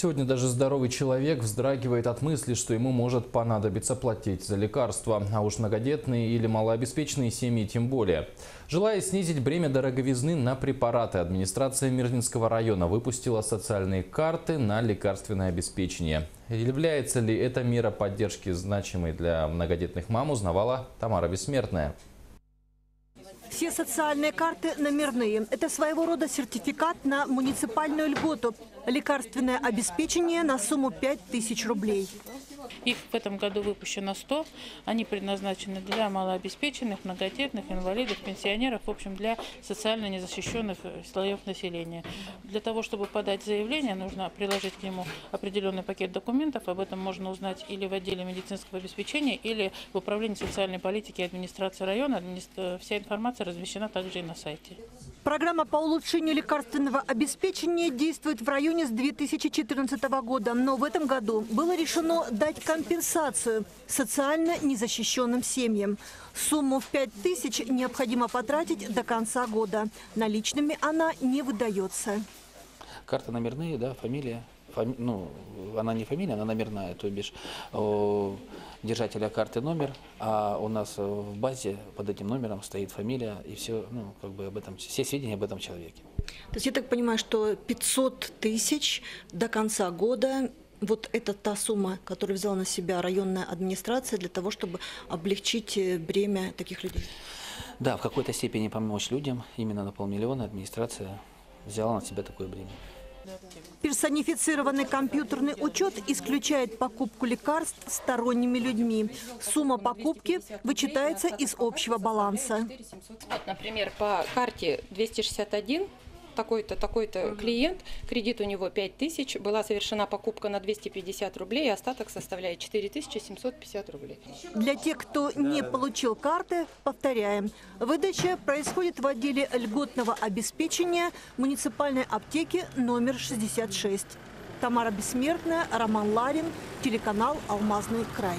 Сегодня даже здоровый человек вздрагивает от мысли, что ему может понадобиться платить за лекарства. А уж многодетные или малообеспеченные семьи тем более. Желая снизить бремя дороговизны на препараты, администрация Мирнинского района выпустила социальные карты на лекарственное обеспечение. Является ли эта мера поддержки значимой для многодетных мам, узнавала Тамара Бессмертная. Все социальные карты номерные. Это своего рода сертификат на муниципальную льготу. Лекарственное обеспечение на сумму 5000 рублей. Их в этом году выпущено 100. Они предназначены для малообеспеченных, многодетных, инвалидов, пенсионеров, в общем, для социально незащищенных слоев населения. Для того, чтобы подать заявление, нужно приложить к нему определенный пакет документов. Об этом можно узнать или в отделе медицинского обеспечения, или в управлении социальной политики и администрации района. Вся информация размещена также и на сайте. Программа по улучшению лекарственного обеспечения действует в районе с 2014 года. Но в этом году было решено дать компенсацию социально незащищенным семьям. Сумму в 5 тысяч необходимо потратить до конца года. Наличными она не выдается. Карта номерные, да, фамилия. Фами... Ну, она не фамилия, она номерная, то бишь о, держателя карты номер, а у нас в базе под этим номером стоит фамилия и все, ну, как бы об этом, все сведения об этом человеке. То есть я так понимаю, что 500 тысяч до конца года вот это та сумма, которую взяла на себя районная администрация для того, чтобы облегчить э, бремя таких людей? Да, в какой-то степени помочь людям. Именно на полмиллиона администрация взяла на себя такое бремя. Персонифицированный компьютерный учет исключает покупку лекарств сторонними людьми. Сумма покупки вычитается из общего баланса. Вот, например, по карте 261 такой-то, такой-то клиент, кредит у него 5 тысяч, была совершена покупка на 250 рублей, остаток составляет 4750 рублей. Для тех, кто не получил карты, повторяем, выдача происходит в отделе льготного обеспечения муниципальной аптеки номер 66. Тамара Бессмертная, Роман Ларин, телеканал «Алмазный край».